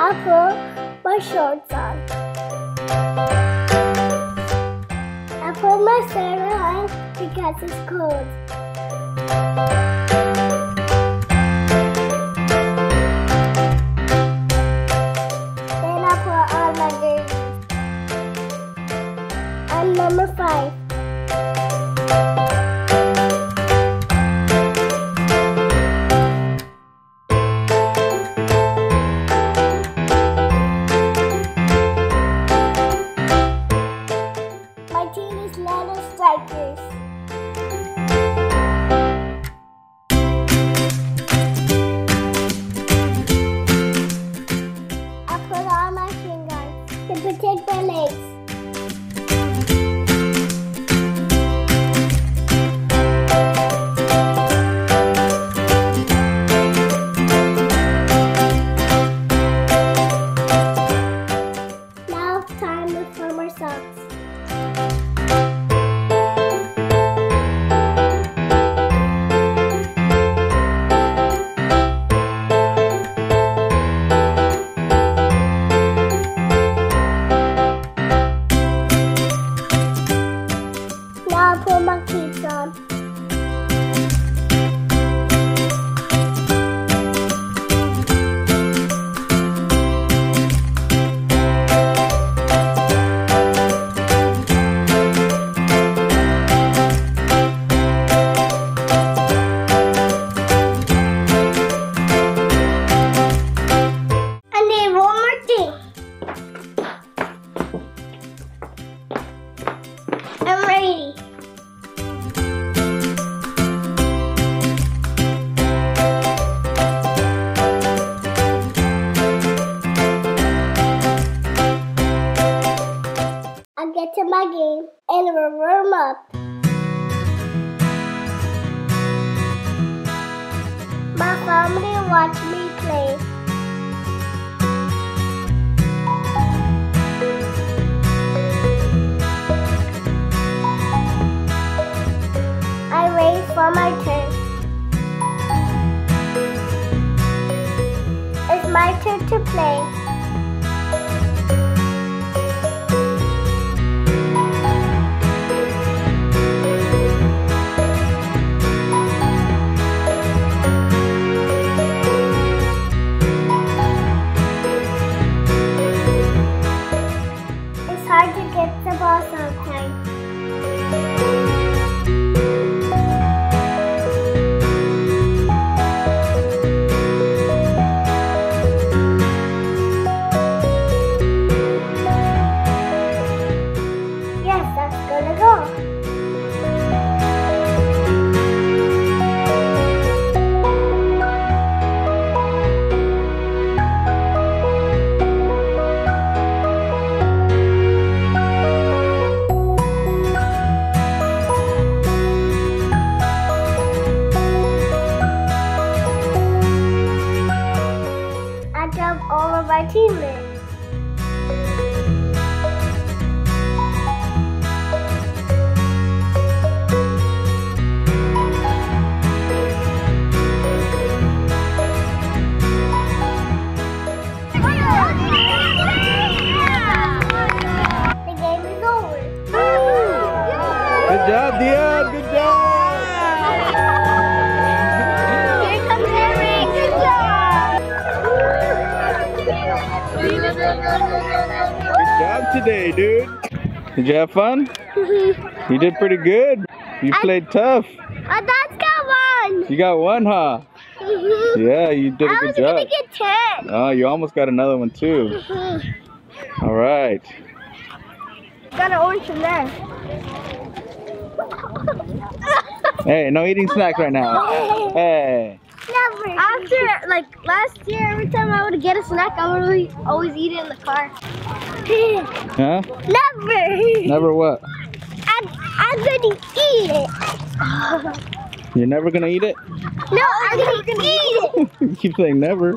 I'll put my shorts on. I put my sweater on because it's cold. Then I put on my jersey. And number five. My game and we'll warm up. My family watch me play. I wait for my turn. It's my turn to play. Job, Deion. Good job. Here comes Eric. Good job. Good job today, dude. Did you have fun? Mm-hmm. You did pretty good. You I- played tough. My dad's got one. You got one, huh? Mm-hmm. Yeah, you did a I good job. I was gonna get ten. Oh, you almost got another one too. Mm-hmm. All right. Got an orange from there. Hey, no eating snacks right now. Hey. Never. After, like, last year, every time I would get a snack, I would really always eat it in the car. Huh? Never. Never what? I'm, I'm gonna eat it. You're never gonna eat it? No, I'm gonna eat it. you keep saying never.